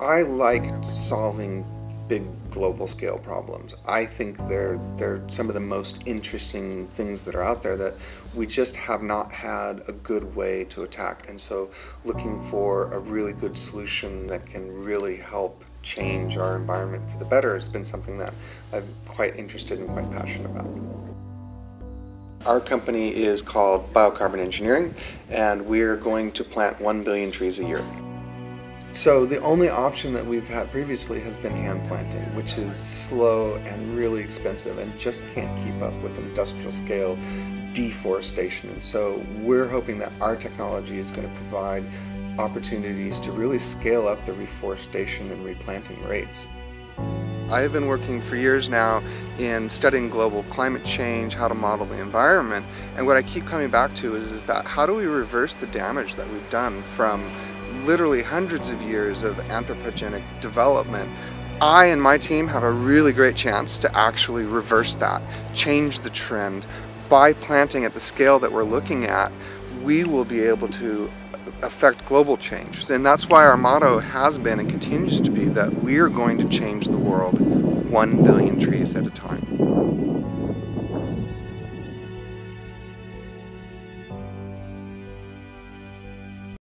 I like solving big global scale problems. I think they're they're some of the most interesting things that are out there that we just have not had a good way to attack. And so looking for a really good solution that can really help change our environment for the better has been something that I'm quite interested and quite passionate about. Our company is called Biocarbon Engineering and we're going to plant 1 billion trees a year. So the only option that we've had previously has been hand planting, which is slow and really expensive and just can't keep up with industrial scale deforestation. And so we're hoping that our technology is going to provide opportunities to really scale up the reforestation and replanting rates. I have been working for years now in studying global climate change, how to model the environment, and what I keep coming back to is, is that how do we reverse the damage that we've done from literally hundreds of years of anthropogenic development, I and my team have a really great chance to actually reverse that, change the trend. By planting at the scale that we're looking at, we will be able to affect global change. And that's why our motto has been and continues to be that we are going to change the world one billion trees at a time.